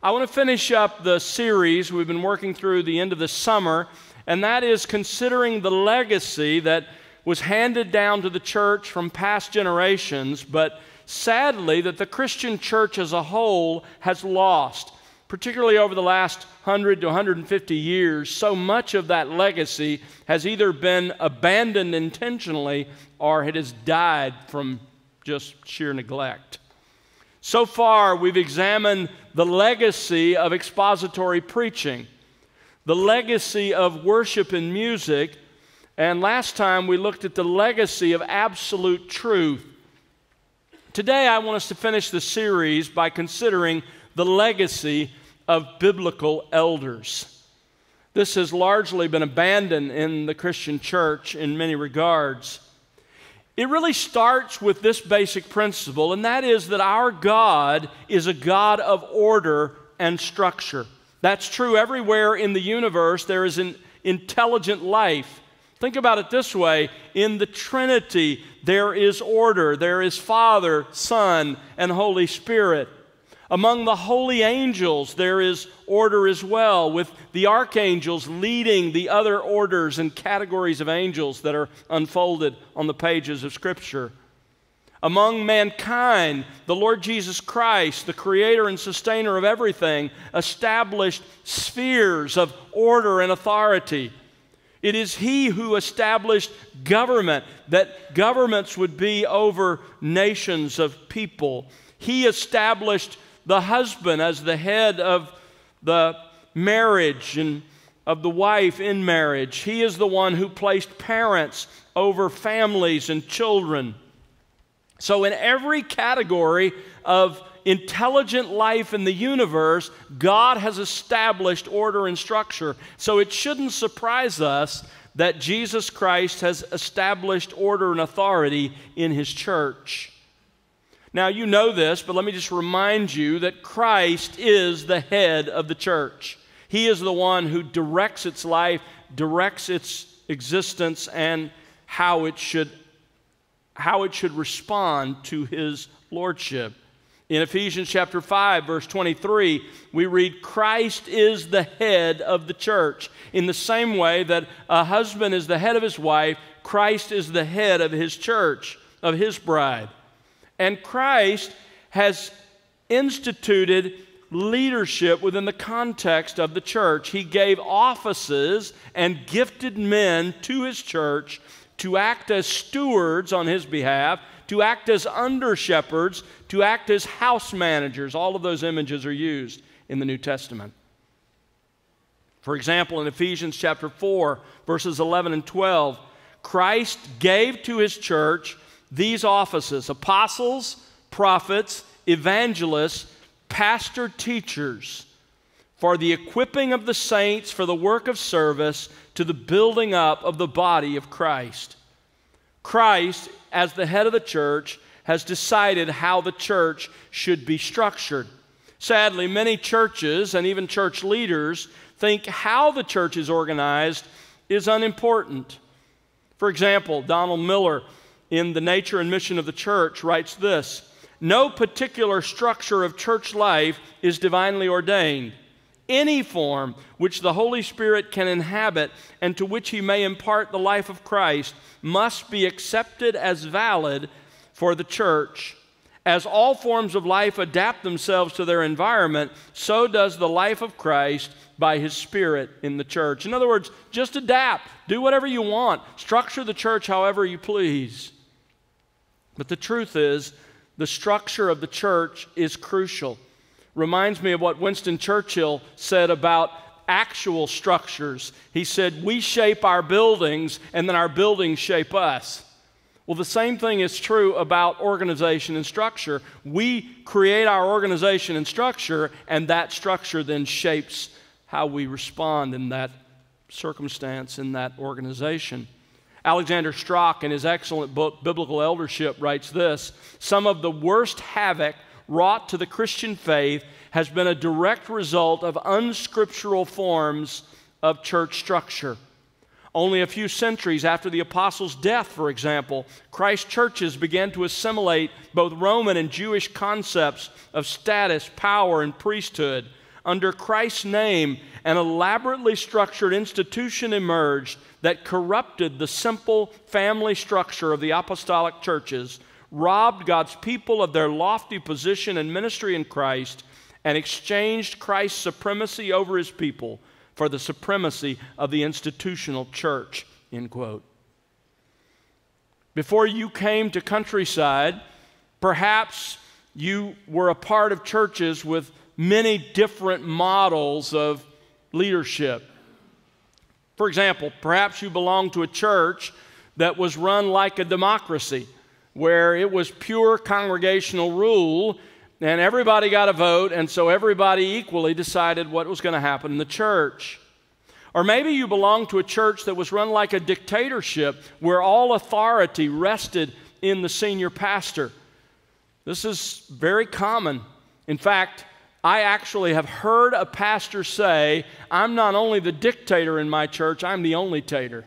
I want to finish up the series we've been working through the end of the summer, and that is considering the legacy that was handed down to the church from past generations, but sadly, that the Christian church as a whole has lost, particularly over the last 100 to 150 years. So much of that legacy has either been abandoned intentionally or it has died from just sheer neglect. So far, we've examined the legacy of expository preaching, the legacy of worship and music, and last time we looked at the legacy of absolute truth. Today, I want us to finish the series by considering the legacy of biblical elders. This has largely been abandoned in the Christian church in many regards. It really starts with this basic principle, and that is that our God is a God of order and structure. That's true everywhere in the universe. There is an intelligent life. Think about it this way in the Trinity, there is order, there is Father, Son, and Holy Spirit. Among the holy angels, there is order as well, with the archangels leading the other orders and categories of angels that are unfolded on the pages of Scripture. Among mankind, the Lord Jesus Christ, the creator and sustainer of everything, established spheres of order and authority. It is he who established government, that governments would be over nations of people. He established the husband as the head of the marriage and of the wife in marriage. He is the one who placed parents over families and children. So, in every category of intelligent life in the universe, God has established order and structure. So it shouldn't surprise us that Jesus Christ has established order and authority in his church. Now, you know this, but let me just remind you that Christ is the head of the church. He is the one who directs its life, directs its existence, and how it should, how it should respond to his lordship. In Ephesians chapter 5, verse 23, we read, Christ is the head of the church. In the same way that a husband is the head of his wife, Christ is the head of his church, of his bride. And Christ has instituted leadership within the context of the church. He gave offices and gifted men to his church to act as stewards on his behalf to act as under shepherds, to act as house managers. All of those images are used in the New Testament. For example, in Ephesians chapter 4, verses 11 and 12, Christ gave to his church these offices apostles, prophets, evangelists, pastor teachers for the equipping of the saints for the work of service to the building up of the body of Christ. Christ as the head of the church, has decided how the church should be structured. Sadly, many churches and even church leaders think how the church is organized is unimportant. For example, Donald Miller in The Nature and Mission of the Church writes this No particular structure of church life is divinely ordained any form which the Holy Spirit can inhabit and to which he may impart the life of Christ must be accepted as valid for the church. As all forms of life adapt themselves to their environment, so does the life of Christ by his Spirit in the church. In other words, just adapt, do whatever you want, structure the church however you please. But the truth is, the structure of the church is crucial reminds me of what Winston Churchill said about actual structures. He said, We shape our buildings, and then our buildings shape us. Well, the same thing is true about organization and structure. We create our organization and structure, and that structure then shapes how we respond in that circumstance, in that organization. Alexander Strauch, in his excellent book, Biblical Eldership, writes this Some of the worst havoc wrought to the Christian faith has been a direct result of unscriptural forms of church structure. Only a few centuries after the apostles' death, for example, Christ churches began to assimilate both Roman and Jewish concepts of status, power, and priesthood. Under Christ's name, an elaborately structured institution emerged that corrupted the simple family structure of the apostolic churches, robbed God's people of their lofty position and ministry in Christ, and exchanged Christ's supremacy over his people for the supremacy of the institutional church. End quote. Before you came to Countryside, perhaps you were a part of churches with many different models of leadership. For example, perhaps you belong to a church that was run like a democracy, where it was pure congregational rule and everybody got a vote, and so everybody equally decided what was going to happen in the church. Or maybe you belong to a church that was run like a dictatorship where all authority rested in the senior pastor. This is very common. In fact, I actually have heard a pastor say, I'm not only the dictator in my church, I'm the only tater.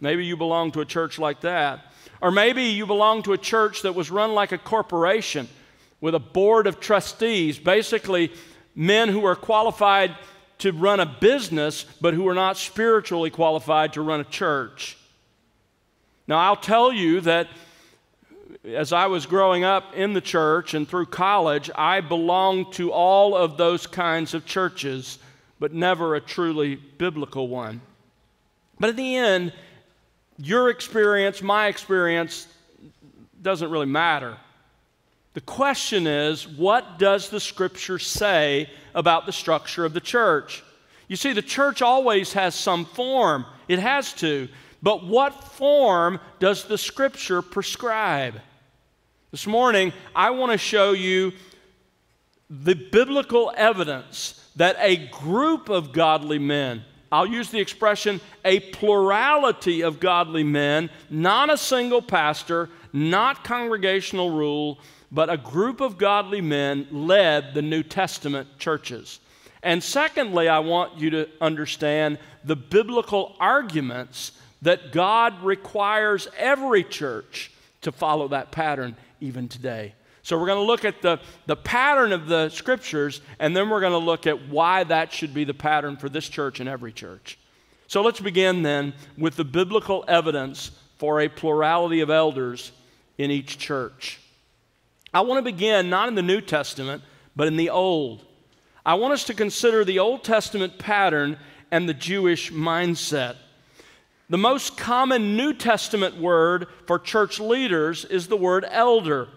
Maybe you belong to a church like that. Or maybe you belong to a church that was run like a corporation with a board of trustees, basically men who are qualified to run a business, but who are not spiritually qualified to run a church. Now, I'll tell you that as I was growing up in the church and through college, I belonged to all of those kinds of churches, but never a truly biblical one. But in the end, your experience, my experience, doesn't really matter. The question is, what does the scripture say about the structure of the church? You see, the church always has some form, it has to. But what form does the scripture prescribe? This morning, I want to show you the biblical evidence that a group of godly men, I'll use the expression a plurality of godly men, not a single pastor, not congregational rule, but a group of godly men led the New Testament churches. And secondly, I want you to understand the biblical arguments that God requires every church to follow that pattern even today. So we're going to look at the, the pattern of the scriptures, and then we're going to look at why that should be the pattern for this church and every church. So let's begin then with the biblical evidence for a plurality of elders in each church. I want to begin not in the New Testament, but in the Old. I want us to consider the Old Testament pattern and the Jewish mindset. The most common New Testament word for church leaders is the word elder.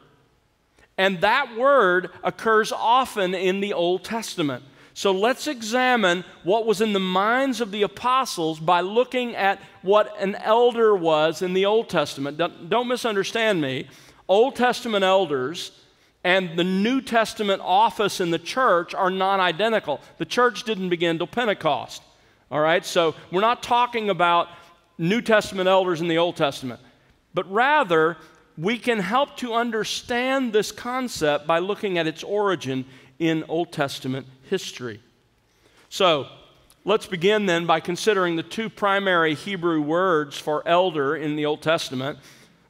And that word occurs often in the Old Testament. So let's examine what was in the minds of the apostles by looking at what an elder was in the Old Testament. Don't, misunderstand me. Old Testament elders and the New Testament office in the church are non identical. The church didn't begin till Pentecost. All right, so we're not talking about New Testament elders in the Old Testament, but rather we can help to understand this concept by looking at its origin in Old Testament history. So, let's begin then by considering the two primary Hebrew words for elder in the Old Testament.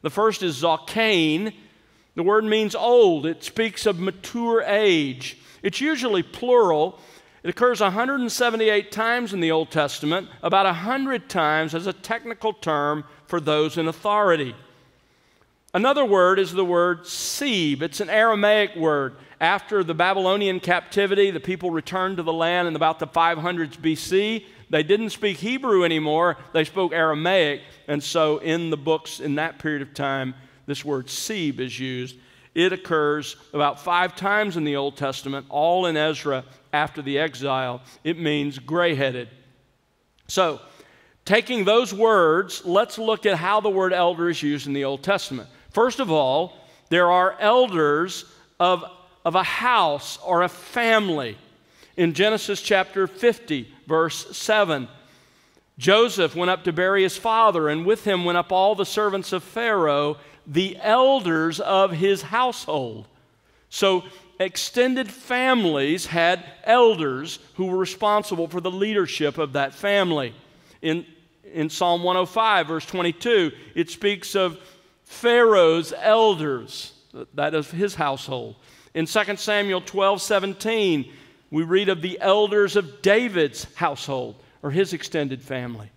The first is zakain. The word means old, it speaks of mature age. It's usually plural. It occurs 178 times in the Old Testament, about 100 times as a technical term for those in authority. Another word is the word Seb. It's an Aramaic word. After the Babylonian captivity, the people returned to the land in about the 500s BC. They didn't speak Hebrew anymore, they spoke Aramaic. And so, in the books in that period of time, this word Seb is used. It occurs about five times in the Old Testament, all in Ezra after the exile. It means gray headed. So, taking those words, let's look at how the word elder is used in the Old Testament. First of all, there are elders of, of a house or a family. In Genesis chapter 50, verse 7, Joseph went up to bury his father, and with him went up all the servants of Pharaoh, the elders of his household. So, extended families had elders who were responsible for the leadership of that family. In, in Psalm 105, verse 22, it speaks of Pharaoh's elders, that of his household. In 2 Samuel 12, 17, We read of the elders of David's household or his extended family.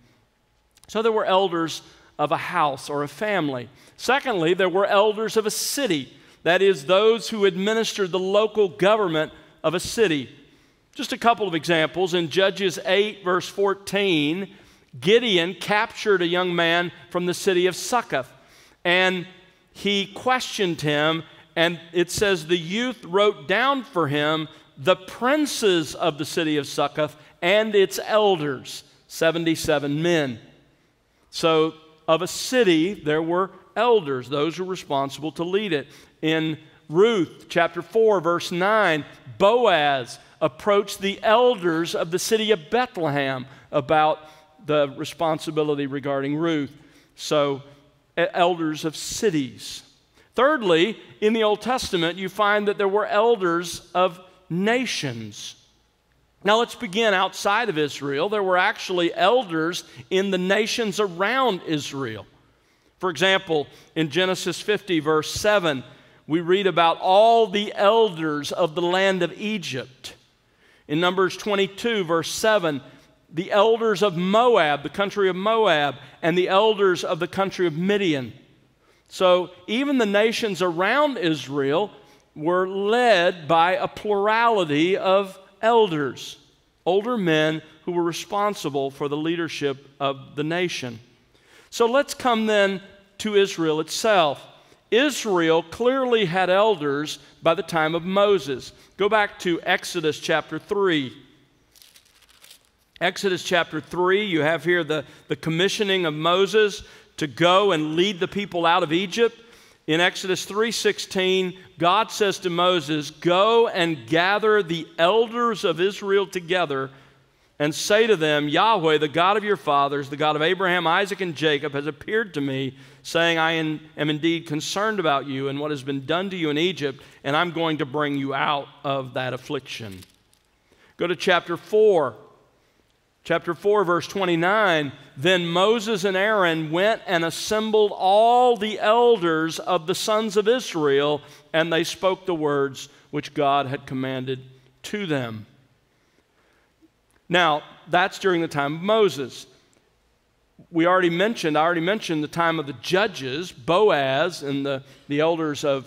So there were elders of a house or a family. Secondly, there were elders of a city, that is, those who administered the local government of a city. Just a couple of examples. In Judges 8, verse 14, Gideon captured a young man from the city of Succoth, and he questioned him, and it says the youth wrote down for him the princes of the city of Succoth and its elders, 77 men. So, of a city, there were elders, those who were responsible to lead it. In Ruth chapter 4, verse 9, Boaz approached the elders of the city of Bethlehem about the responsibility regarding Ruth. So, elders of cities. Thirdly, in the Old Testament, you find that there were elders of nations. Now, let's begin outside of Israel. There were actually elders in the nations around Israel. For example, in Genesis 50, verse 7, we read about all the elders of the land of Egypt. In Numbers 22, verse 7, the elders of Moab, the country of Moab, and the elders of the country of Midian. So even the nations around Israel were led by a plurality of elders, older men who were responsible for the leadership of the nation. So let's come then to Israel itself. Israel clearly had elders by the time of Moses. Go back to Exodus chapter 3. Exodus chapter 3, you have here the, the commissioning of Moses to go and lead the people out of Egypt. In Exodus 3:16, God says to Moses, "Go and gather the elders of Israel together and say to them, Yahweh, the God of your fathers, the God of Abraham, Isaac, and Jacob, has appeared to me, saying, I am indeed concerned about you and what has been done to you in Egypt, and I'm going to bring you out of that affliction. Go to chapter 4. Chapter 4, verse 29 Then Moses and Aaron went and assembled all the elders of the sons of Israel, and they spoke the words which God had commanded to them. Now, that's during the time of Moses. We already mentioned, I already mentioned the time of the judges, Boaz and the, the elders of,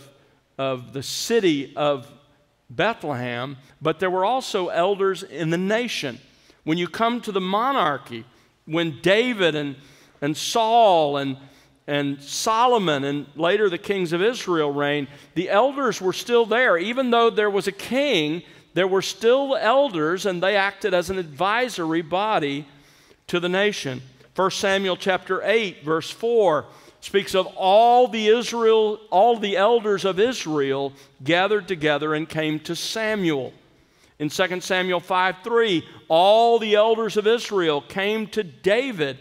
of the city of Bethlehem, but there were also elders in the nation. When you come to the monarchy, when David and, and Saul and, and Solomon and later the kings of Israel reigned, the elders were still there. Even though there was a king, there were still elders, and they acted as an advisory body to the nation. 1 Samuel chapter 8, verse 4 speaks of all the Israel, all the elders of Israel gathered together and came to Samuel. In 2 Samuel 5 3, all the elders of Israel came to David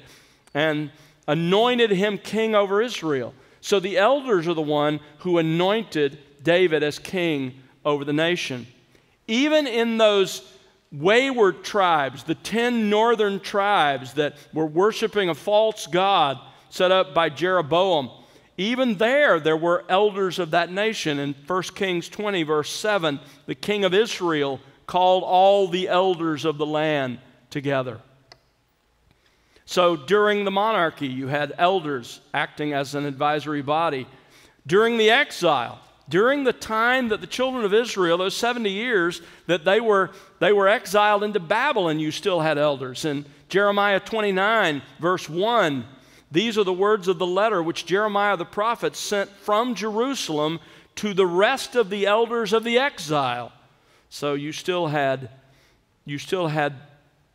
and anointed him king over Israel. So the elders are the one who anointed David as king over the nation even in those wayward tribes, the 10 northern tribes that were worshiping a false god set up by Jeroboam, even there, there were elders of that nation. In 1 Kings 20, verse 7, the king of Israel called all the elders of the land together. So during the monarchy, you had elders acting as an advisory body. During the exile, during the time that the children of Israel, those 70 years that they were, they were exiled into Babylon, you still had elders. In Jeremiah 29, verse 1, these are the words of the letter which Jeremiah the prophet sent from Jerusalem to the rest of the elders of the exile. So you still had, you still had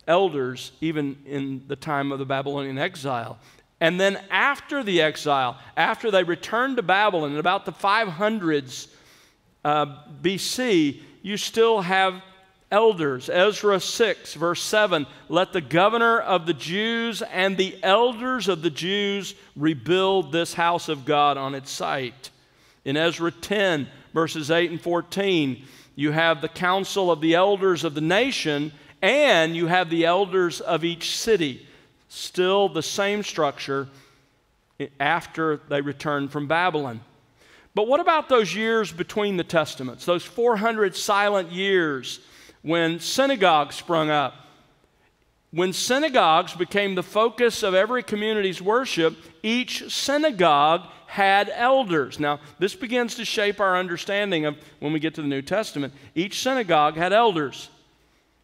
elders even in the time of the Babylonian exile. And then after the exile, after they returned to Babylon in about the 500s uh, BC, you still have elders. Ezra 6, verse 7 Let the governor of the Jews and the elders of the Jews rebuild this house of God on its site. In Ezra 10, verses 8 and 14, you have the council of the elders of the nation and you have the elders of each city still the same structure after they returned from Babylon. But what about those years between the Testaments, those 400 silent years when synagogues sprung up. When synagogues became the focus of every community's worship, each synagogue had elders. Now, this begins to shape our understanding of when we get to the New Testament. Each synagogue had elders.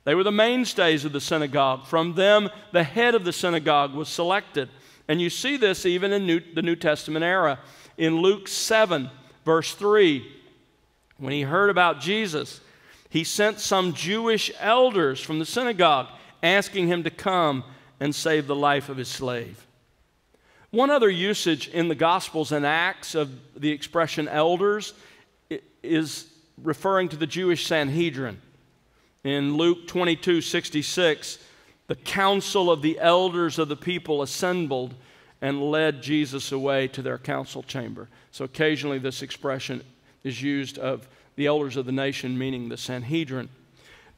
They were the mainstays of the synagogue. From them, the head of the synagogue was selected. And you see this even in New, the New Testament era. In Luke 7, verse 3, when he heard about Jesus, he sent some Jewish elders from the synagogue asking him to come and save the life of his slave. One other usage in the Gospels and Acts of the expression elders is referring to the Jewish Sanhedrin. In Luke 22 66, the council of the elders of the people assembled and led Jesus away to their council chamber. So occasionally this expression is used of the elders of the nation, meaning the Sanhedrin.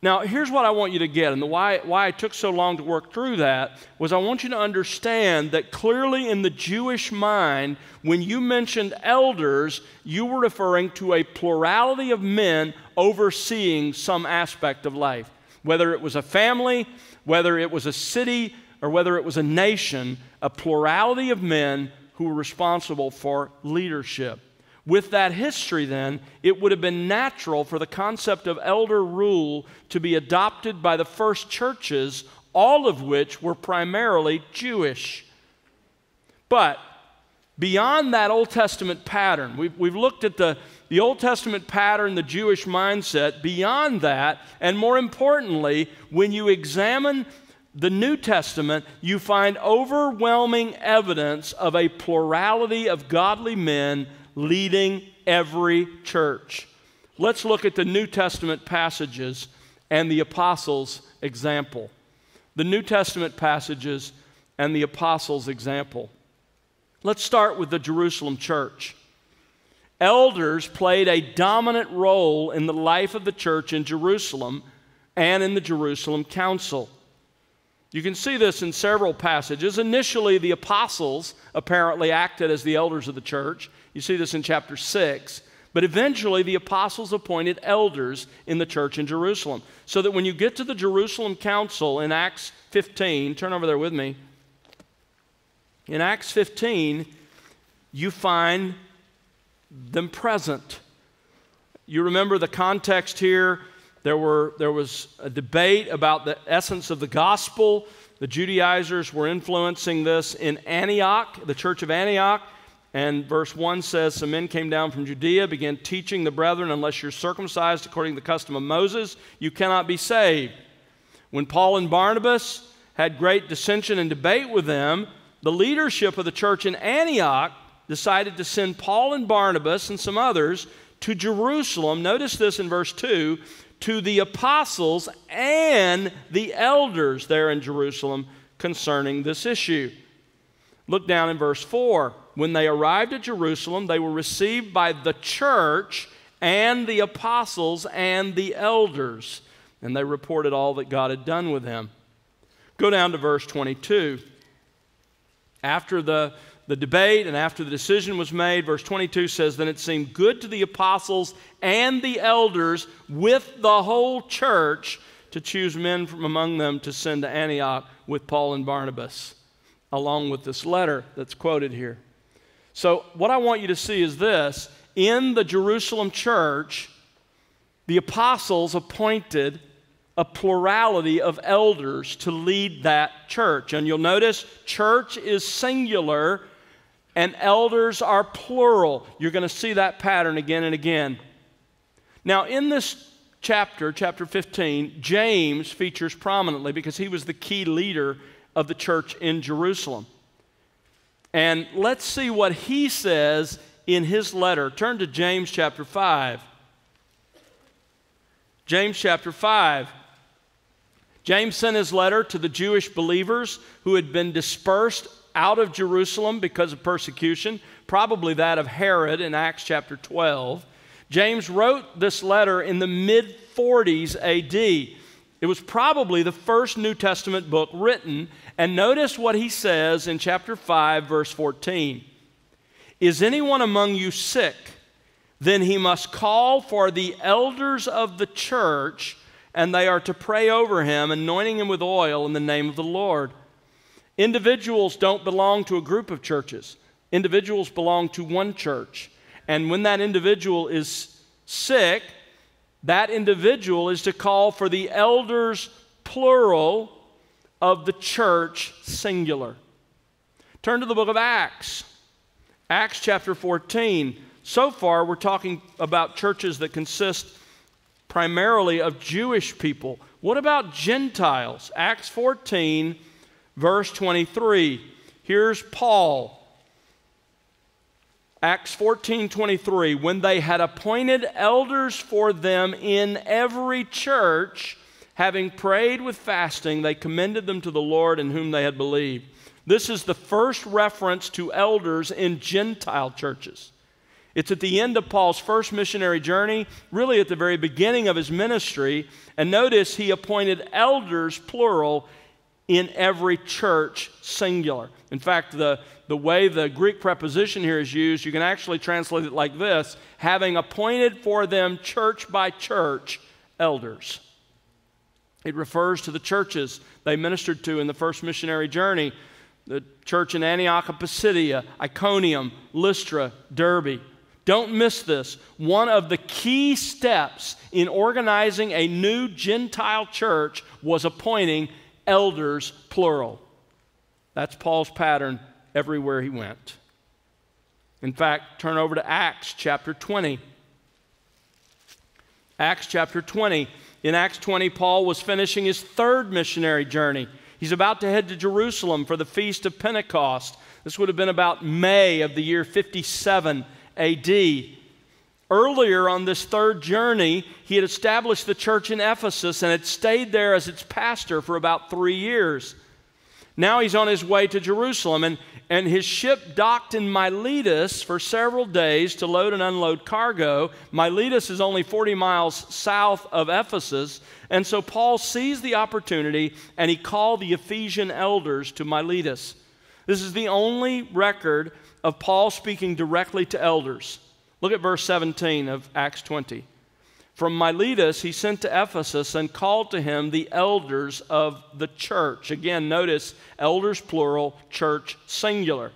Now, here's what I want you to get, and the why, why I took so long to work through that was I want you to understand that clearly in the Jewish mind, when you mentioned elders, you were referring to a plurality of men overseeing some aspect of life. Whether it was a family, whether it was a city, or whether it was a nation, a plurality of men who were responsible for leadership. With that history, then, it would have been natural for the concept of elder rule to be adopted by the first churches, all of which were primarily Jewish. But beyond that Old Testament pattern, we've, we've looked at the, the Old Testament pattern, the Jewish mindset. Beyond that, and more importantly, when you examine the New Testament, you find overwhelming evidence of a plurality of godly men leading every church. Let's look at the New Testament passages and the apostles' example. The New Testament passages and the apostles' example. Let's start with the Jerusalem church. Elders played a dominant role in the life of the church in Jerusalem and in the Jerusalem council. You can see this in several passages. Initially, the apostles apparently acted as the elders of the church. You see this in chapter 6. But eventually, the apostles appointed elders in the church in Jerusalem. So that when you get to the Jerusalem Council in Acts 15, turn over there with me. In Acts 15, you find them present. You remember the context here there, were, there was a debate about the essence of the gospel. The Judaizers were influencing this in Antioch, the church of Antioch. And verse 1 says, Some men came down from Judea, began teaching the brethren, unless you're circumcised according to the custom of Moses, you cannot be saved. When Paul and Barnabas had great dissension and debate with them, the leadership of the church in Antioch decided to send Paul and Barnabas and some others to Jerusalem. Notice this in verse 2 to the apostles and the elders there in Jerusalem concerning this issue. Look down in verse 4. When they arrived at Jerusalem, they were received by the church and the apostles and the elders, and they reported all that God had done with them. Go down to verse 22. After the the debate and after the decision was made, verse 22 says, Then it seemed good to the apostles and the elders with the whole church to choose men from among them to send to Antioch with Paul and Barnabas, along with this letter that's quoted here. So, what I want you to see is this in the Jerusalem church, the apostles appointed a plurality of elders to lead that church. And you'll notice church is singular and elders are plural. You're going to see that pattern again and again. Now, in this chapter, chapter 15, James features prominently because he was the key leader of the church in Jerusalem. And let's see what he says in his letter. Turn to James chapter 5. James chapter 5. James sent his letter to the Jewish believers who had been dispersed out of Jerusalem because of persecution, probably that of Herod in Acts chapter 12. James wrote this letter in the mid 40s AD. It was probably the first New Testament book written. And notice what he says in chapter 5, verse 14 Is anyone among you sick? Then he must call for the elders of the church and they are to pray over him, anointing him with oil in the name of the Lord. Individuals don't belong to a group of churches, individuals belong to one church. And when that individual is sick, that individual is to call for the elders, plural, of the church, singular. Turn to the book of Acts, Acts chapter 14. So far, we're talking about churches that consist primarily of Jewish people. What about Gentiles? Acts 14, verse 23. Here's Paul. Acts 14 23, when they had appointed elders for them in every church, having prayed with fasting, they commended them to the Lord in whom they had believed. This is the first reference to elders in Gentile churches. It's at the end of Paul's first missionary journey, really at the very beginning of his ministry. And notice he appointed elders, plural, in every church, singular. In fact, the, the way the Greek preposition here is used, you can actually translate it like this having appointed for them church by church elders. It refers to the churches they ministered to in the first missionary journey the church in Antioch of Pisidia, Iconium, Lystra, Derbe. Don't miss this. One of the key steps in organizing a new Gentile church was appointing elders, plural. That's Paul's pattern everywhere he went. In fact, turn over to Acts chapter 20. Acts chapter 20. In Acts 20, Paul was finishing his third missionary journey. He's about to head to Jerusalem for the Feast of Pentecost. This would have been about May of the year 57 AD. Earlier on this third journey, he had established the church in Ephesus and had stayed there as its pastor for about three years. Now he's on his way to Jerusalem, and, and his ship docked in Miletus for several days to load and unload cargo. Miletus is only 40 miles south of Ephesus, and so Paul seized the opportunity and he called the Ephesian elders to Miletus. This is the only record of Paul speaking directly to elders. Look at verse 17 of Acts 20. From Miletus, he sent to Ephesus and called to him the elders of the church. Again, notice elders plural, church singular.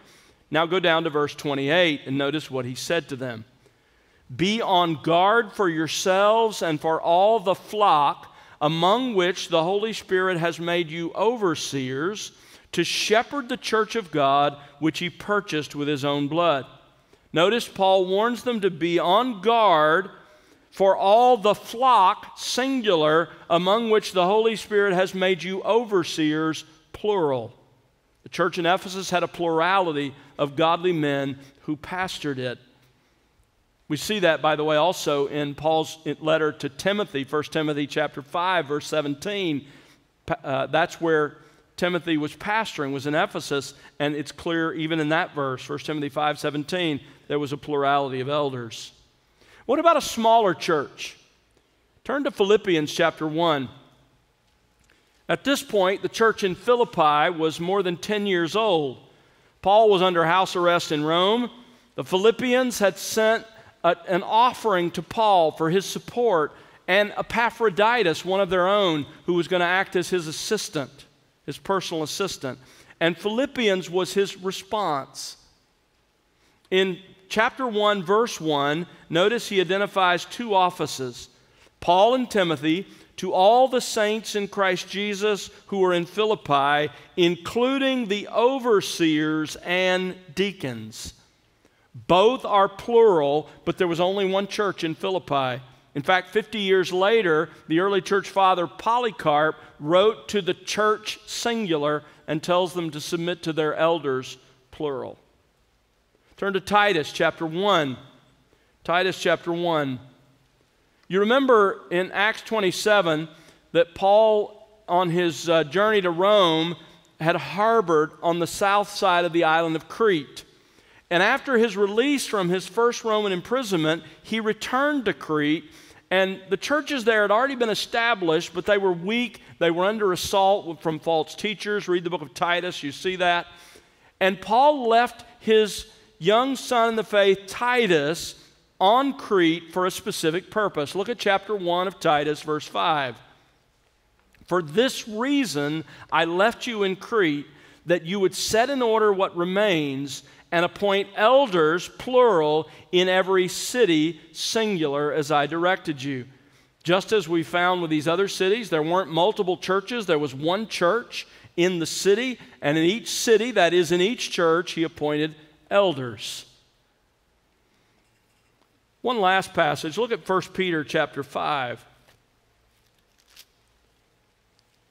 Now go down to verse 28 and notice what he said to them Be on guard for yourselves and for all the flock among which the Holy Spirit has made you overseers to shepherd the church of God, which he purchased with his own blood. Notice Paul warns them to be on guard for all the flock, singular, among which the Holy Spirit has made you overseers, plural. The church in Ephesus had a plurality of godly men who pastored it. We see that, by the way, also in Paul's letter to Timothy, 1 Timothy chapter 5, verse 17. Uh, that's where Timothy was pastoring, was in Ephesus, and it's clear even in that verse, 1 Timothy 5 17, there was a plurality of elders. What about a smaller church? Turn to Philippians chapter 1. At this point, the church in Philippi was more than 10 years old. Paul was under house arrest in Rome. The Philippians had sent a, an offering to Paul for his support, and Epaphroditus, one of their own, who was going to act as his assistant his personal assistant. And Philippians was his response. In chapter 1, verse 1, notice he identifies two offices Paul and Timothy to all the saints in Christ Jesus who are in Philippi, including the overseers and deacons. Both are plural, but there was only one church in Philippi. In fact, 50 years later, the early church father Polycarp wrote to the church singular and tells them to submit to their elders plural. Turn to Titus chapter 1. Titus chapter 1. You remember in Acts 27 that Paul, on his uh, journey to Rome, had harbored on the south side of the island of Crete. And after his release from his first Roman imprisonment, he returned to Crete and the churches there had already been established, but they were weak. They were under assault from false teachers. Read the book of Titus, you see that. And Paul left his young son in the faith, Titus, on Crete for a specific purpose. Look at chapter 1 of Titus, verse 5. For this reason I left you in Crete, that you would set in order what remains and appoint elders, plural, in every city, singular, as I directed you. Just as we found with these other cities, there weren't multiple churches, there was one church in the city, and in each city, that is, in each church, he appointed elders. One last passage. Look at 1 Peter chapter 5.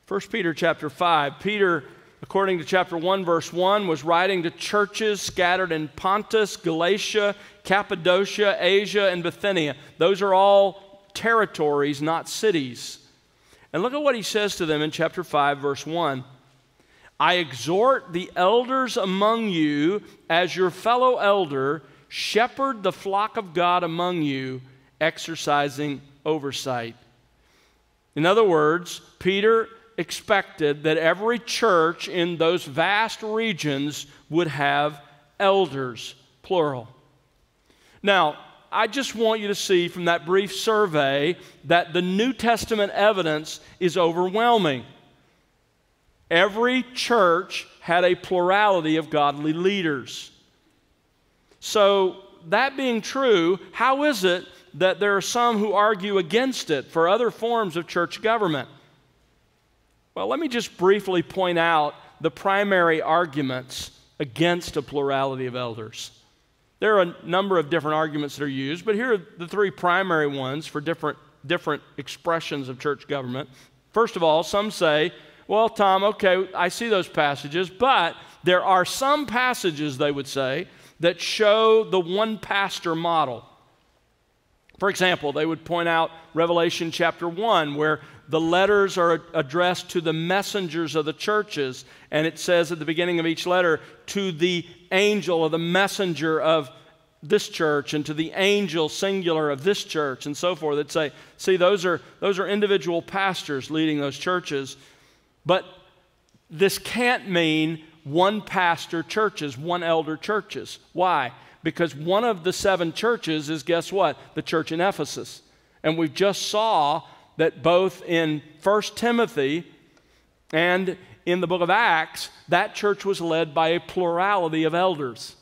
1 Peter chapter 5. Peter, according to chapter 1, verse 1, was writing to churches scattered in Pontus, Galatia, Cappadocia, Asia, and Bithynia. Those are all territories, not cities. And look at what he says to them in chapter 5, verse 1. I exhort the elders among you as your fellow elder, shepherd the flock of God among you, exercising oversight. In other words, Peter expected that every church in those vast regions would have elders, plural. Now, I just want you to see from that brief survey that the New Testament evidence is overwhelming. Every church had a plurality of godly leaders. So, that being true, how is it that there are some who argue against it for other forms of church government? Well, let me just briefly point out the primary arguments against a plurality of elders. There are a number of different arguments that are used, but here are the three primary ones for different, different expressions of church government. First of all, some say, well, Tom, okay, I see those passages, but there are some passages, they would say, that show the one pastor model. For example, they would point out Revelation chapter 1, where the letters are addressed to the messengers of the churches. And it says at the beginning of each letter, to the angel or the messenger of this church and to the angel singular of this church and so forth that say see those are those are individual pastors leading those churches but this can't mean one pastor churches one elder churches. Why? Because one of the seven churches is guess what? The church in ephesus. And we just saw that both in 1 Timothy and in the book of Acts, that church was led by a plurality of elders.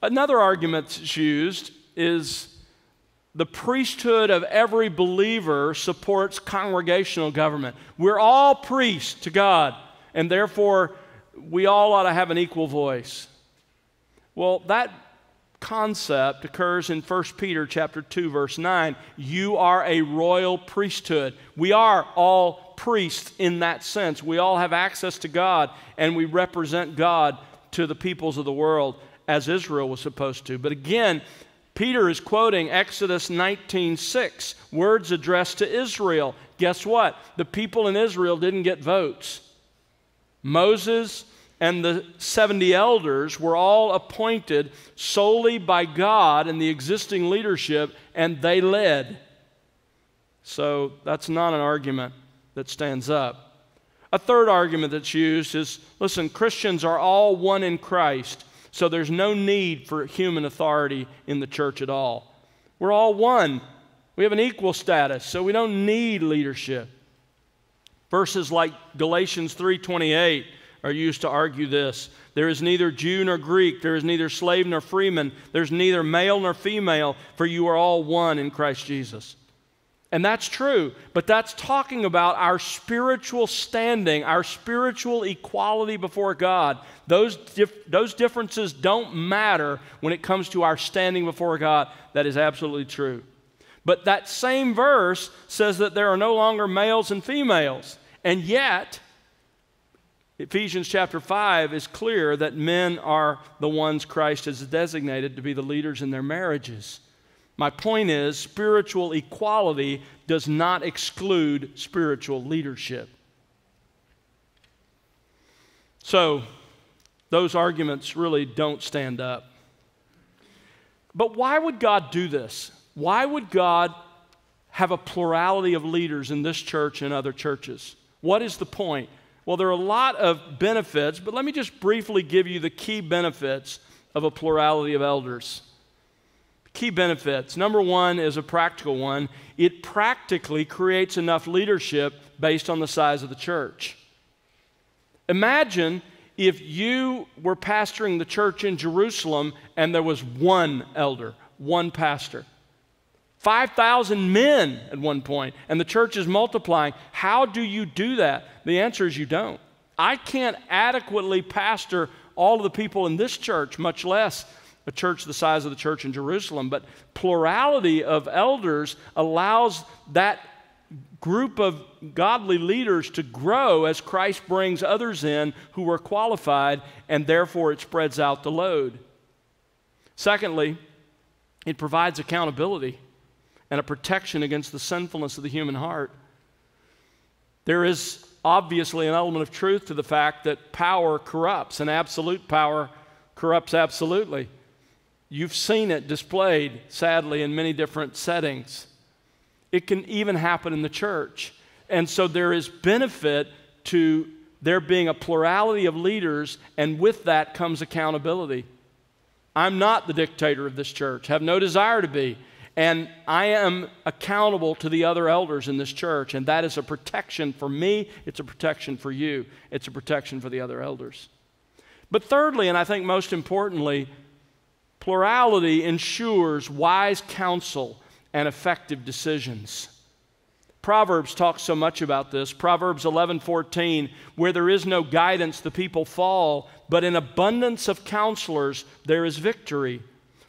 Another argument that's used is the priesthood of every believer supports congregational government. We're all priests to God, and therefore we all ought to have an equal voice. Well, that concept occurs in 1 Peter chapter 2 verse 9. You are a royal priesthood. We are all priests in that sense. We all have access to God and we represent God to the peoples of the world as Israel was supposed to. But again, Peter is quoting Exodus 19:6, words addressed to Israel. Guess what? The people in Israel didn't get votes. Moses and the 70 elders were all appointed solely by God and the existing leadership, and they led. So that's not an argument that stands up. A third argument that's used is listen, Christians are all one in Christ, so there's no need for human authority in the church at all. We're all one. We have an equal status, so we don't need leadership. Verses like Galatians 3:28 are used to argue this. There is neither Jew nor Greek, there is neither slave nor freeman, there's neither male nor female, for you are all one in Christ Jesus. And that's true, but that's talking about our spiritual standing, our spiritual equality before God. Those, dif- those differences don't matter when it comes to our standing before God. That is absolutely true. But that same verse says that there are no longer males and females. And yet, Ephesians chapter 5 is clear that men are the ones Christ has designated to be the leaders in their marriages. My point is, spiritual equality does not exclude spiritual leadership. So, those arguments really don't stand up. But why would God do this? Why would God have a plurality of leaders in this church and other churches? What is the point? Well, there are a lot of benefits, but let me just briefly give you the key benefits of a plurality of elders. Key benefits. Number one is a practical one it practically creates enough leadership based on the size of the church. Imagine if you were pastoring the church in Jerusalem and there was one elder, one pastor. 5,000 men at one point, and the church is multiplying. How do you do that? The answer is you don't. I can't adequately pastor all of the people in this church, much less a church the size of the church in Jerusalem. But plurality of elders allows that group of godly leaders to grow as Christ brings others in who are qualified, and therefore it spreads out the load. Secondly, it provides accountability and a protection against the sinfulness of the human heart. There is obviously an element of truth to the fact that power corrupts, and absolute power corrupts absolutely. You've seen it displayed, sadly, in many different settings. It can even happen in the church. And so there is benefit to there being a plurality of leaders, and with that comes accountability. I'm not the dictator of this church, have no desire to be. And I am accountable to the other elders in this church, and that is a protection for me. It's a protection for you. It's a protection for the other elders. But thirdly, and I think most importantly, plurality ensures wise counsel and effective decisions. Proverbs talks so much about this. Proverbs 11:14, where there is no guidance the people fall, but in abundance of counselors there is victory.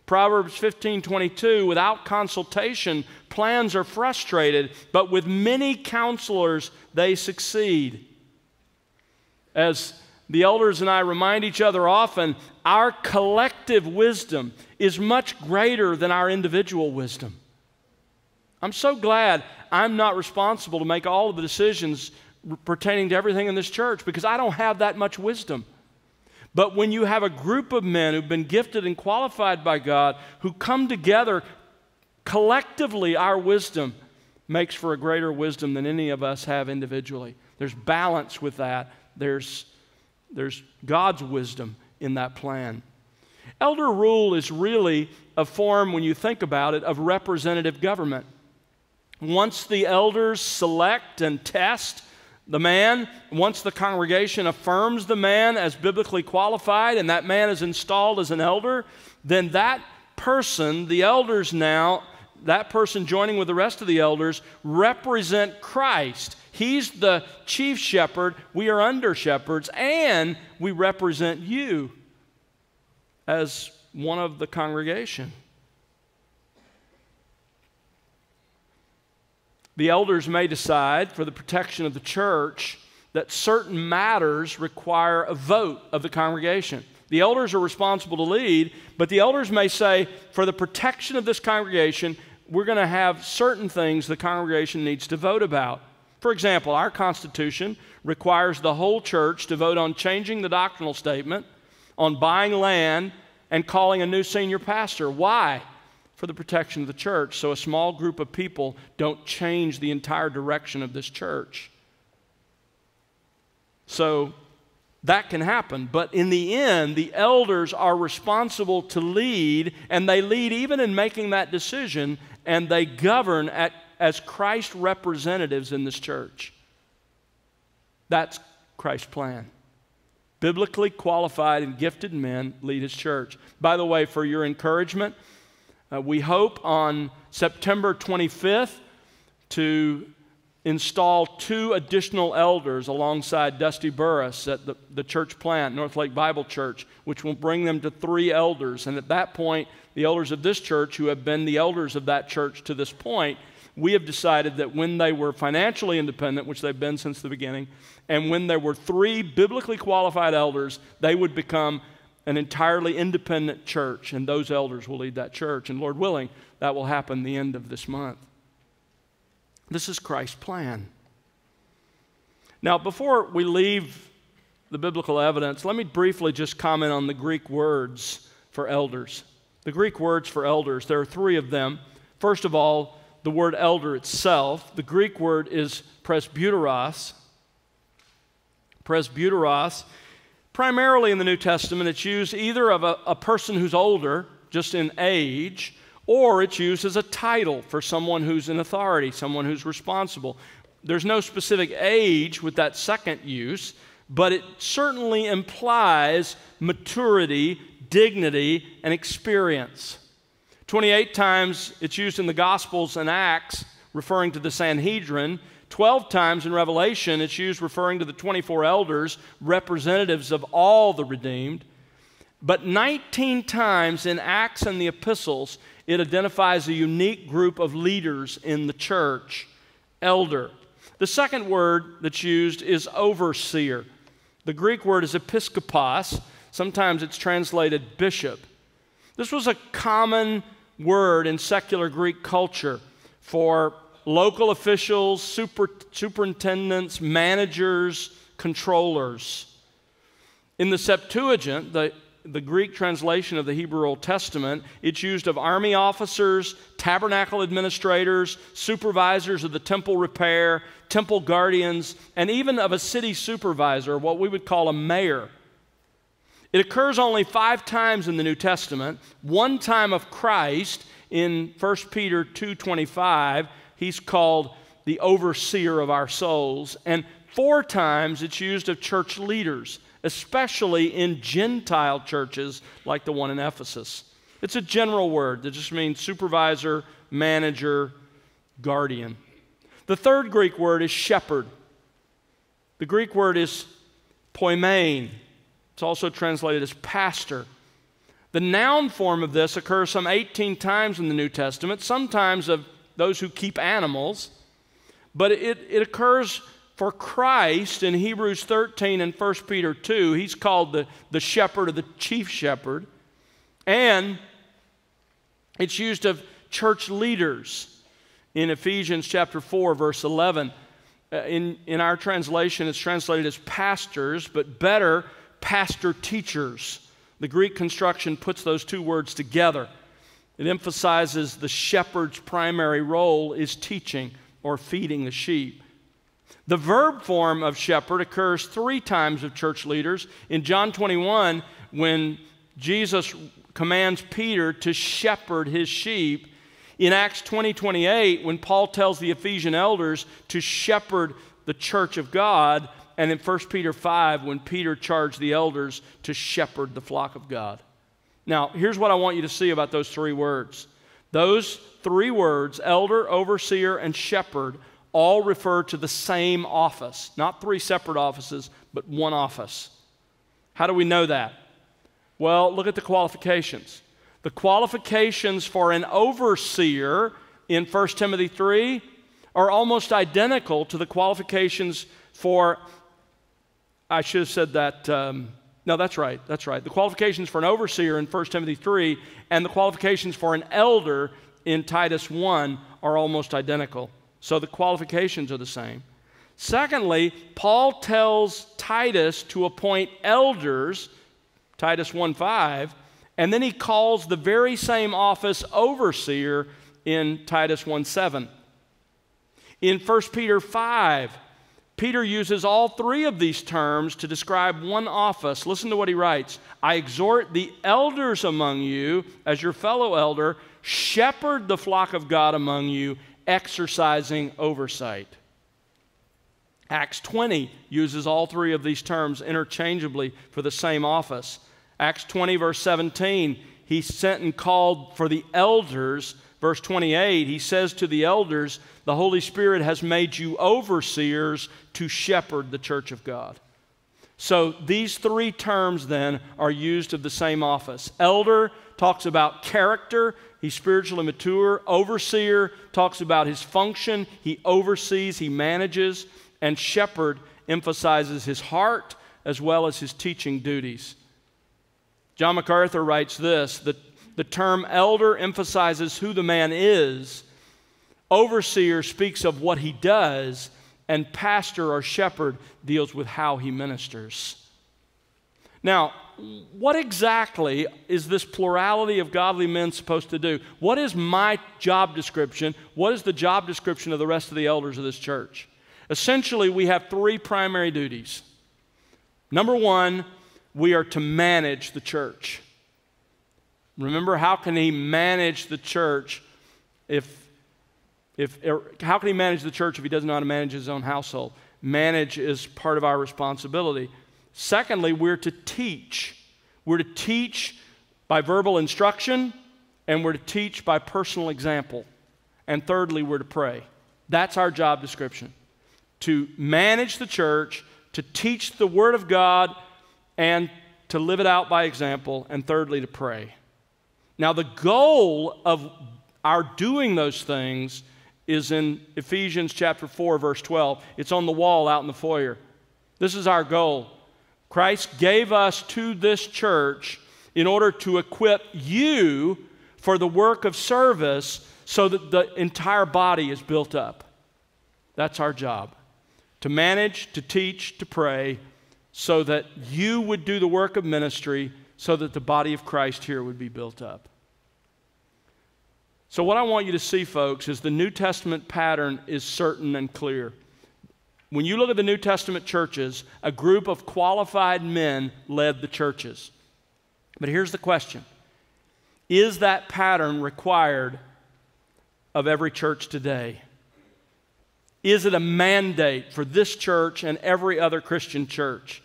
Proverbs 15:22 without consultation plans are frustrated but with many counselors they succeed. As the elders and I remind each other often, our collective wisdom is much greater than our individual wisdom. I'm so glad I'm not responsible to make all of the decisions pertaining to everything in this church because I don't have that much wisdom. But when you have a group of men who've been gifted and qualified by God who come together, collectively, our wisdom makes for a greater wisdom than any of us have individually. There's balance with that, there's, there's God's wisdom in that plan. Elder rule is really a form, when you think about it, of representative government. Once the elders select and test the man, once the congregation affirms the man as biblically qualified and that man is installed as an elder, then that person, the elders now, that person joining with the rest of the elders, represent Christ. He's the chief shepherd, we are under shepherds, and we represent you as one of the congregation. The elders may decide, for the protection of the church, that certain matters require a vote of the congregation. The elders are responsible to lead, but the elders may say, for the protection of this congregation, we're going to have certain things the congregation needs to vote about. For example, our Constitution requires the whole church to vote on changing the doctrinal statement, on buying land, and calling a new senior pastor. Why? for the protection of the church so a small group of people don't change the entire direction of this church. So that can happen. But in the end, the elders are responsible to lead, and they lead even in making that decision, and they govern at, as Christ representatives in this church. That's Christ's plan. Biblically qualified and gifted men lead his church. By the way, for your encouragement, uh, we hope on September 25th to install two additional elders alongside Dusty Burris at the, the church plant, North Lake Bible Church, which will bring them to three elders. And at that point, the elders of this church, who have been the elders of that church to this point, we have decided that when they were financially independent, which they've been since the beginning, and when there were three biblically qualified elders, they would become an entirely independent church, and those elders will lead that church. And Lord willing, that will happen the end of this month. This is Christ's plan. Now, before we leave the biblical evidence, let me briefly just comment on the Greek words for elders. The Greek words for elders, there are three of them. First of all, the word elder itself. The Greek word is presbyteros. Presbyteros Primarily in the New Testament, it's used either of a, a person who's older, just in age, or it's used as a title for someone who's in authority, someone who's responsible. There's no specific age with that second use, but it certainly implies maturity, dignity, and experience. 28 times it's used in the Gospels and Acts, referring to the Sanhedrin. 12 times in Revelation, it's used referring to the 24 elders, representatives of all the redeemed. But 19 times in Acts and the epistles, it identifies a unique group of leaders in the church elder. The second word that's used is overseer. The Greek word is episkopos. Sometimes it's translated bishop. This was a common word in secular Greek culture for local officials, super, superintendents, managers, controllers. In the Septuagint, the the Greek translation of the Hebrew Old Testament, it's used of army officers, tabernacle administrators, supervisors of the temple repair, temple guardians, and even of a city supervisor, what we would call a mayor. It occurs only five times in the New Testament. One time of Christ in 1 Peter 2:25, he's called the overseer of our souls, and four times it's used of church leaders especially in Gentile churches like the one in Ephesus. It's a general word that just means supervisor, manager, guardian. The third Greek word is shepherd. The Greek word is poimen. It's also translated as pastor. The noun form of this occurs some 18 times in the New Testament, sometimes of those who keep animals, but it, it occurs for Christ in Hebrews 13 and 1 Peter 2, he's called the, the shepherd or the chief shepherd. And it's used of church leaders in Ephesians chapter 4, verse 11. Uh, in, in our translation, it's translated as pastors, but better, pastor teachers. The Greek construction puts those two words together. It emphasizes the shepherd's primary role is teaching or feeding the sheep. The verb form of shepherd occurs three times of church leaders. In John 21, when Jesus commands Peter to shepherd his sheep. In Acts 20 28, when Paul tells the Ephesian elders to shepherd the church of God. And in 1 Peter 5, when Peter charged the elders to shepherd the flock of God. Now, here's what I want you to see about those three words. Those three words, elder, overseer, and shepherd, all refer to the same office, not three separate offices, but one office. How do we know that? Well, look at the qualifications. The qualifications for an overseer in 1 Timothy 3 are almost identical to the qualifications for, I should have said that. Um, no, that's right. That's right. The qualifications for an overseer in 1 Timothy 3 and the qualifications for an elder in Titus 1 are almost identical. So the qualifications are the same. Secondly, Paul tells Titus to appoint elders, Titus 1:5, and then he calls the very same office overseer in Titus 1:7. In 1 Peter 5, Peter uses all three of these terms to describe one office. Listen to what he writes I exhort the elders among you, as your fellow elder, shepherd the flock of God among you exercising oversight. Acts 20 uses all three of these terms interchangeably for the same office. Acts 20, verse 17, he sent and called for the elders. Verse 28, he says to the elders, The Holy Spirit has made you overseers to shepherd the church of God. So these three terms then are used of the same office. Elder talks about character, he's spiritually mature. Overseer talks about his function, he oversees, he manages. And shepherd emphasizes his heart as well as his teaching duties. John MacArthur writes this that the term elder emphasizes who the man is, overseer speaks of what he does, and pastor or shepherd deals with how he ministers. Now, what exactly is this plurality of godly men supposed to do? What is my job description? What is the job description of the rest of the elders of this church? Essentially, we have three primary duties. Number one, we are to manage the church. Remember, how can he manage the church if, if, er, how can he manage the church if he doesn't know how to manage his own household? Manage is part of our responsibility. Secondly, we're to teach. We're to teach by verbal instruction, and we're to teach by personal example. And thirdly, we're to pray. That's our job description to manage the church, to teach the Word of God, and to live it out by example, and thirdly, to pray. Now, the goal of our doing those things is in Ephesians chapter 4, verse 12. It's on the wall out in the foyer. This is our goal. Christ gave us to this church in order to equip you for the work of service so that the entire body is built up. That's our job to manage, to teach, to pray, so that you would do the work of ministry so that the body of Christ here would be built up. So, what I want you to see, folks, is the New Testament pattern is certain and clear. When you look at the New Testament churches, a group of qualified men led the churches. But here's the question Is that pattern required of every church today? Is it a mandate for this church and every other Christian church?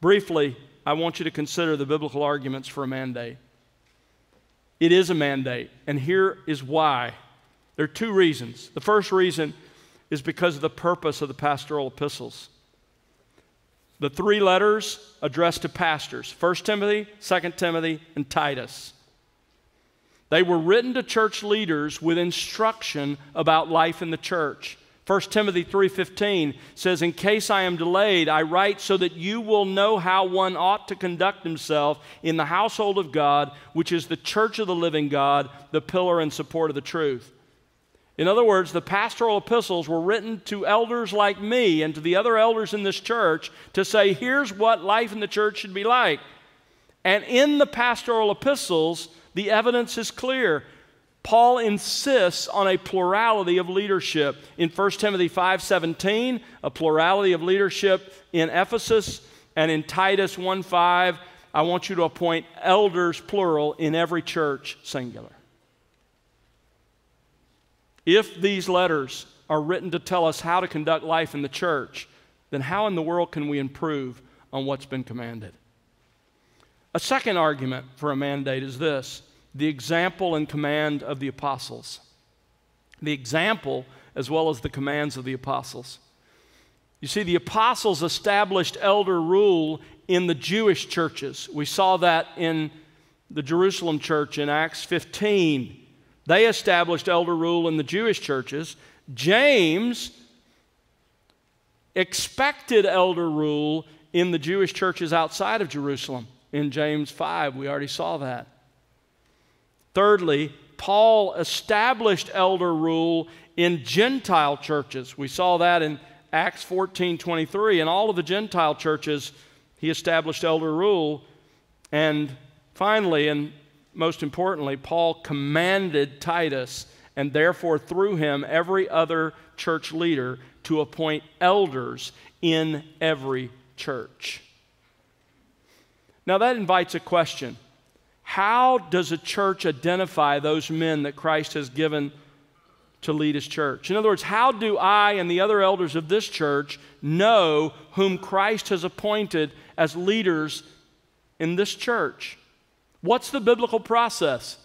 Briefly, I want you to consider the biblical arguments for a mandate. It is a mandate, and here is why. There are two reasons. The first reason is because of the purpose of the pastoral epistles. The three letters addressed to pastors 1 Timothy, 2 Timothy, and Titus. They were written to church leaders with instruction about life in the church. 1 Timothy 3:15 says in case I am delayed I write so that you will know how one ought to conduct himself in the household of God which is the church of the living God the pillar and support of the truth. In other words, the pastoral epistles were written to elders like me and to the other elders in this church to say here's what life in the church should be like. And in the pastoral epistles the evidence is clear. Paul insists on a plurality of leadership. In 1 Timothy 5:17, a plurality of leadership in Ephesus and in Titus 1:5, I want you to appoint elders plural in every church singular. If these letters are written to tell us how to conduct life in the church, then how in the world can we improve on what's been commanded? A second argument for a mandate is this the example and command of the apostles. The example as well as the commands of the apostles. You see, the apostles established elder rule in the Jewish churches. We saw that in the Jerusalem church in Acts 15. They established elder rule in the Jewish churches. James expected elder rule in the Jewish churches outside of Jerusalem. In James 5, we already saw that. Thirdly, Paul established elder rule in Gentile churches. We saw that in Acts 14 23. In all of the Gentile churches, he established elder rule. And finally, and most importantly, Paul commanded Titus, and therefore through him, every other church leader to appoint elders in every church. Now, that invites a question how does a church identify those men that Christ has given to lead his church? In other words, how do I and the other elders of this church know whom Christ has appointed as leaders in this church? What's the biblical process?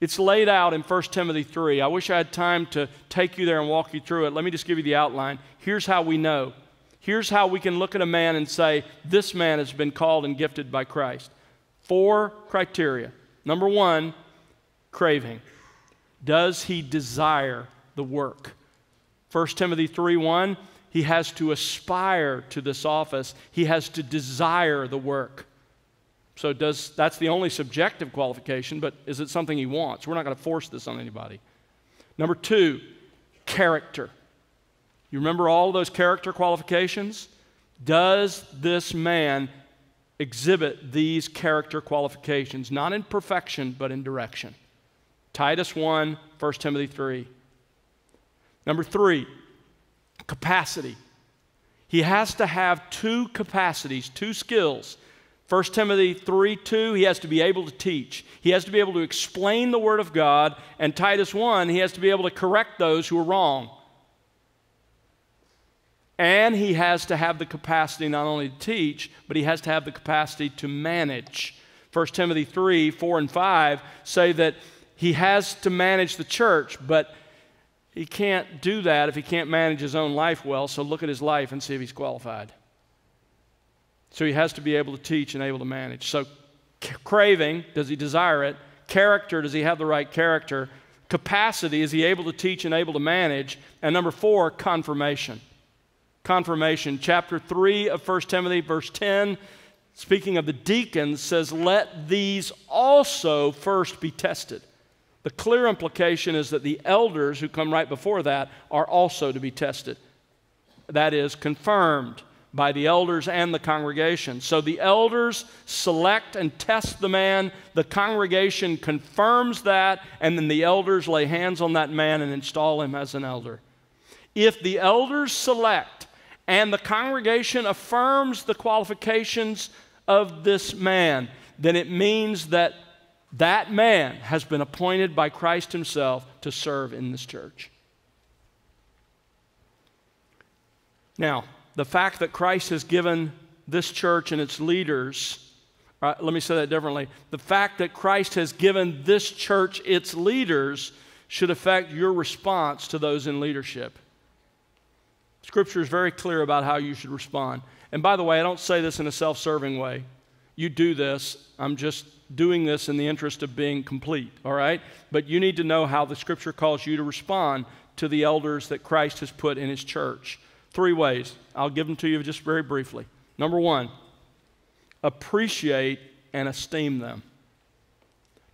It's laid out in 1 Timothy 3. I wish I had time to take you there and walk you through it. Let me just give you the outline. Here's how we know. Here's how we can look at a man and say, this man has been called and gifted by Christ. Four criteria. Number one, craving. Does he desire the work? 1 Timothy 3 1, he has to aspire to this office, he has to desire the work. So does that's the only subjective qualification, but is it something he wants? We're not going to force this on anybody. Number 2, character. You remember all those character qualifications? Does this man exhibit these character qualifications, not in perfection, but in direction. Titus 1, 1 Timothy 3. Number three, capacity. He has to have two capacities, two skills 1 Timothy 3 2, he has to be able to teach. He has to be able to explain the Word of God. And Titus 1, he has to be able to correct those who are wrong. And he has to have the capacity not only to teach, but he has to have the capacity to manage. 1 Timothy 3 4 and 5 say that he has to manage the church, but he can't do that if he can't manage his own life well. So look at his life and see if he's qualified. So he has to be able to teach and able to manage. So, craving, does he desire it? Character, does he have the right character? Capacity, is he able to teach and able to manage? And number four, confirmation. Confirmation. Chapter 3 of 1 Timothy, verse 10, speaking of the deacons, says, Let these also first be tested. The clear implication is that the elders who come right before that are also to be tested. That is, confirmed by the elders and the congregation. So the elders select and test the man, the congregation confirms that, and then the elders lay hands on that man and install him as an elder. If the elders select and the congregation affirms the qualifications of this man, then it means that that man has been appointed by Christ Himself to serve in this church. Now, the fact that Christ has given this church and its leaders, uh, let me say that differently. The fact that Christ has given this church its leaders should affect your response to those in leadership. Scripture is very clear about how you should respond. And by the way, I don't say this in a self serving way. You do this. I'm just doing this in the interest of being complete, all right? But you need to know how the Scripture calls you to respond to the elders that Christ has put in His church. Three ways. I'll give them to you just very briefly. Number one, appreciate and esteem them.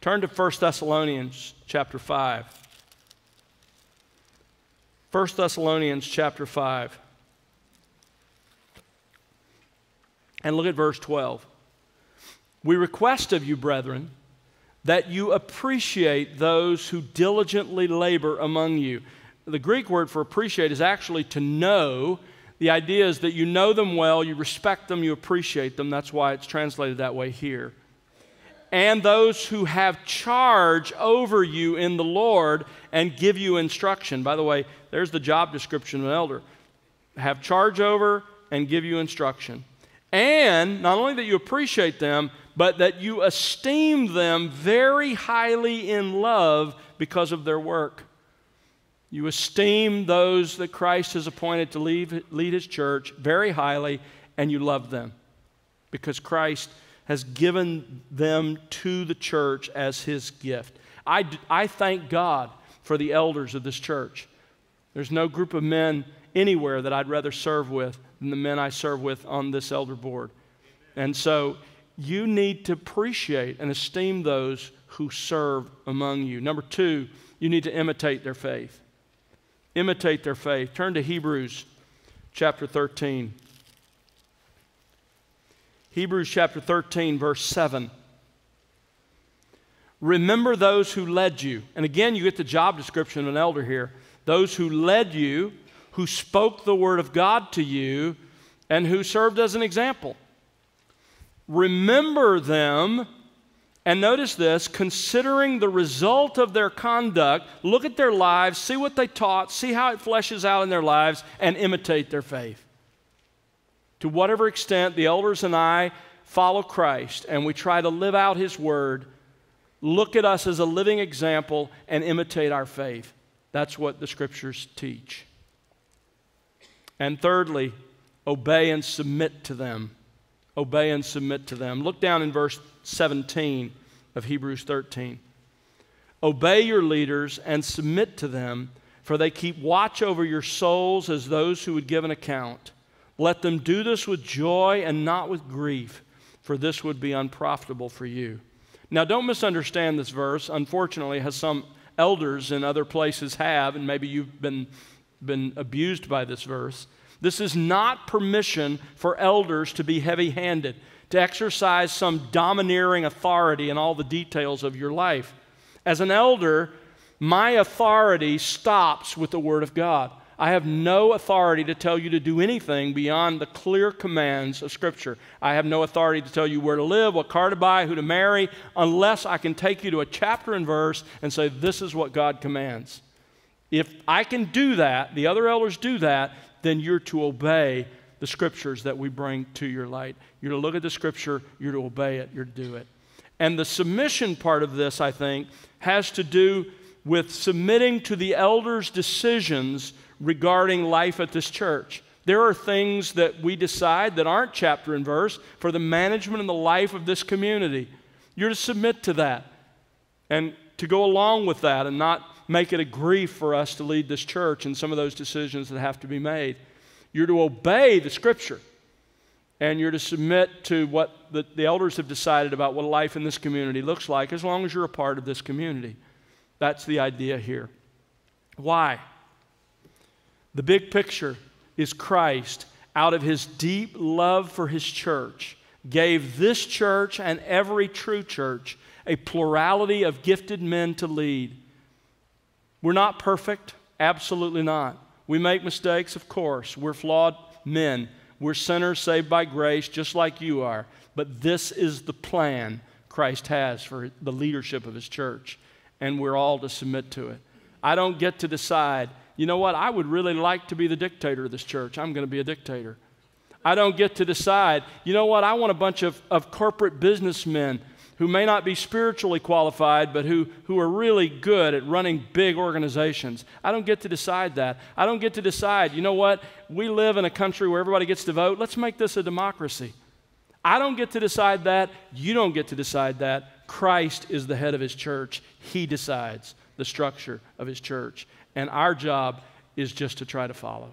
Turn to 1 Thessalonians chapter 5. 1 Thessalonians chapter 5. And look at verse 12. We request of you, brethren, that you appreciate those who diligently labor among you the Greek word for appreciate is actually to know. The idea is that you know them well, you respect them, you appreciate them. That's why it's translated that way here. And those who have charge over you in the Lord and give you instruction. By the way, there's the job description of an elder have charge over and give you instruction. And not only that you appreciate them, but that you esteem them very highly in love because of their work. You esteem those that Christ has appointed to lead, lead his church very highly, and you love them because Christ has given them to the church as his gift. I, I thank God for the elders of this church. There's no group of men anywhere that I'd rather serve with than the men I serve with on this elder board. And so you need to appreciate and esteem those who serve among you. Number two, you need to imitate their faith imitate their faith. Turn to Hebrews chapter 13. Hebrews chapter 13, verse 7. Remember those who led you. And again, you get the job description of an elder here. Those who led you, who spoke the word of God to you, and who served as an example. Remember them and notice this considering the result of their conduct, look at their lives, see what they taught, see how it fleshes out in their lives, and imitate their faith. To whatever extent the elders and I follow Christ and we try to live out His word, look at us as a living example and imitate our faith. That's what the scriptures teach. And thirdly, obey and submit to them. Obey and submit to them. Look down in verse 17 of Hebrews 13. Obey your leaders and submit to them, for they keep watch over your souls as those who would give an account. Let them do this with joy and not with grief, for this would be unprofitable for you. Now, don't misunderstand this verse. Unfortunately, as some elders in other places have, and maybe you've been, been abused by this verse. This is not permission for elders to be heavy handed to exercise some domineering authority in all the details of your life. As an elder, my authority stops with the Word of God. I have no authority to tell you to do anything beyond the clear commands of Scripture. I have no authority to tell you where to live, what car to buy, who to marry, unless I can take you to a chapter and verse and say, This is what God commands. If I can do that, the other elders do that, then you're to obey the scriptures that we bring to your light. You're to look at the scripture, you're to obey it, you're to do it. And the submission part of this, I think, has to do with submitting to the elders' decisions regarding life at this church. There are things that we decide that aren't chapter and verse for the management and the life of this community. You're to submit to that and to go along with that and not make it a grief for us to lead this church and some of those decisions that have to be made. You're to obey the scripture and you're to submit to what the, the elders have decided about what life in this community looks like as long as you're a part of this community. That's the idea here. Why? The big picture is Christ, out of his deep love for his church, gave this church and every true church a plurality of gifted men to lead. We're not perfect, absolutely not. We make mistakes, of course. We're flawed men. We're sinners saved by grace, just like you are. But this is the plan Christ has for the leadership of his church, and we're all to submit to it. I don't get to decide you know what? I would really like to be the dictator of this church. I'm going to be a dictator. I don't get to decide, you know what? I want a bunch of, of corporate businessmen who may not be spiritually qualified, but who, who are really good at running big organizations. I don't get to decide that. I don't get to decide, you know what? We live in a country where everybody gets to vote. Let's make this a democracy. I don't get to decide that. You don't get to decide that. Christ is the head of his church. He decides the structure of his church and our job is just to try to follow.